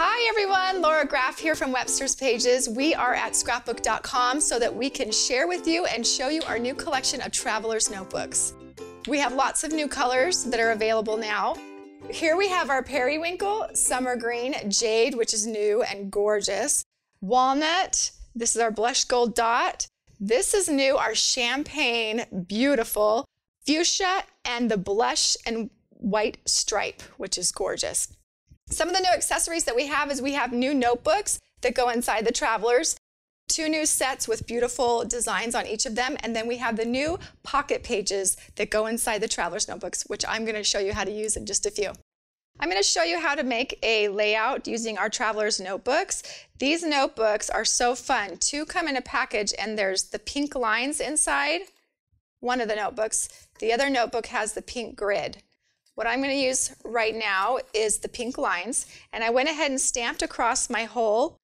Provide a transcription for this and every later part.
Hi everyone, Laura Graff here from Webster's Pages. We are at scrapbook.com so that we can share with you and show you our new collection of Traveler's Notebooks. We have lots of new colors that are available now. Here we have our periwinkle, summer green, jade, which is new and gorgeous, walnut, this is our blush gold dot, this is new, our champagne, beautiful, fuchsia, and the blush and white stripe, which is gorgeous. Some of the new accessories that we have is we have new notebooks that go inside the Travelers, two new sets with beautiful designs on each of them, and then we have the new pocket pages that go inside the Travelers notebooks, which I'm going to show you how to use in just a few. I'm going to show you how to make a layout using our Travelers notebooks. These notebooks are so fun. Two come in a package and there's the pink lines inside, one of the notebooks. The other notebook has the pink grid. What I'm going to use right now is the pink lines, and I went ahead and stamped across my whole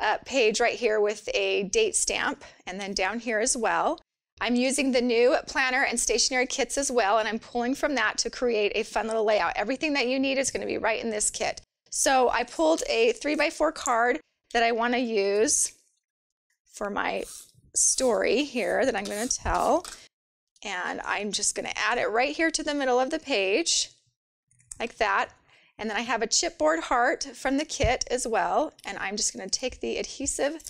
uh, page right here with a date stamp, and then down here as well. I'm using the new planner and stationery kits as well, and I'm pulling from that to create a fun little layout. Everything that you need is going to be right in this kit. So I pulled a 3x4 card that I want to use for my story here that I'm going to tell. And I'm just going to add it right here to the middle of the page like that. And then I have a chipboard heart from the kit as well. And I'm just going to take the adhesive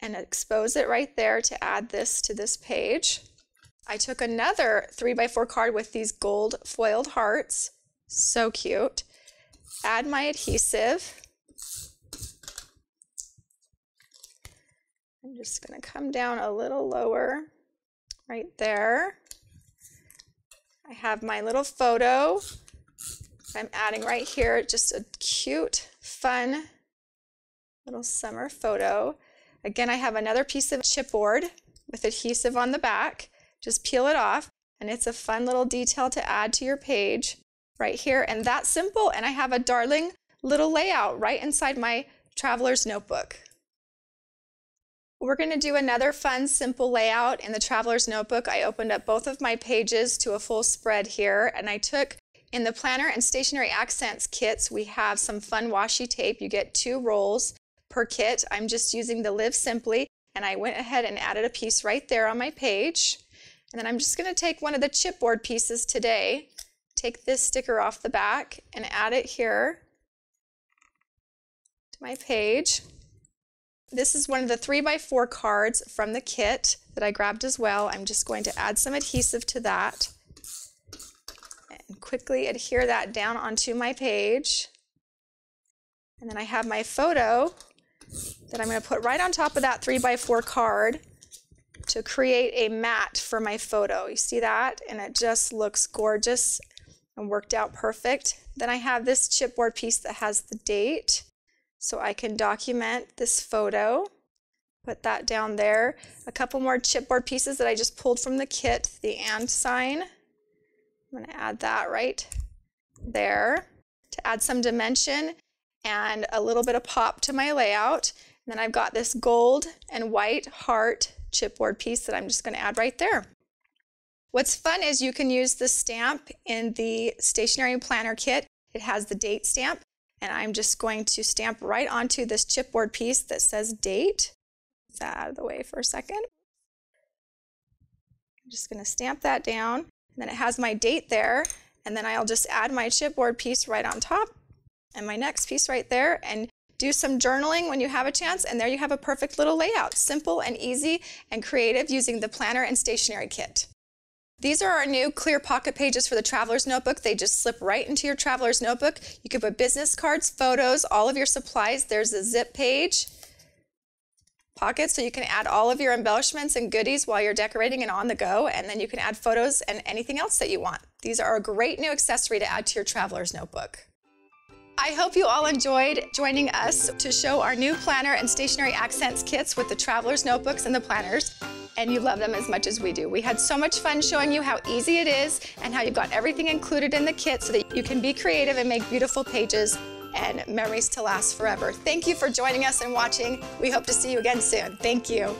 and expose it right there to add this to this page. I took another 3x4 card with these gold foiled hearts. So cute. Add my adhesive. I'm just going to come down a little lower right there. I have my little photo I'm adding right here just a cute, fun little summer photo. Again, I have another piece of chipboard with adhesive on the back. Just peel it off, and it's a fun little detail to add to your page right here. And that's simple, and I have a darling little layout right inside my traveler's notebook. We're going to do another fun, simple layout in the Traveler's Notebook. I opened up both of my pages to a full spread here, and I took in the planner and stationery accents kits, we have some fun washi tape. You get two rolls per kit. I'm just using the Live Simply, and I went ahead and added a piece right there on my page. And then I'm just going to take one of the chipboard pieces today, take this sticker off the back, and add it here to my page. This is one of the 3x4 cards from the kit that I grabbed as well. I'm just going to add some adhesive to that and quickly adhere that down onto my page. And then I have my photo that I'm going to put right on top of that 3x4 card to create a mat for my photo. You see that? And it just looks gorgeous and worked out perfect. Then I have this chipboard piece that has the date so I can document this photo. Put that down there. A couple more chipboard pieces that I just pulled from the kit, the and sign. I'm going to add that right there to add some dimension and a little bit of pop to my layout. And then I've got this gold and white heart chipboard piece that I'm just going to add right there. What's fun is you can use the stamp in the stationery planner kit. It has the date stamp and I'm just going to stamp right onto this chipboard piece that says date. Get that out of the way for a second. I'm just going to stamp that down then it has my date there, and then I'll just add my chipboard piece right on top and my next piece right there and do some journaling when you have a chance, and there you have a perfect little layout. Simple and easy and creative using the planner and stationery kit. These are our new clear pocket pages for the Traveler's Notebook. They just slip right into your Traveler's Notebook. You can put business cards, photos, all of your supplies. There's a zip page pockets so you can add all of your embellishments and goodies while you're decorating and on the go and then you can add photos and anything else that you want. These are a great new accessory to add to your traveler's notebook. I hope you all enjoyed joining us to show our new planner and stationery accents kits with the traveler's notebooks and the planners and you love them as much as we do. We had so much fun showing you how easy it is and how you've got everything included in the kit so that you can be creative and make beautiful pages and memories to last forever. Thank you for joining us and watching. We hope to see you again soon. Thank you.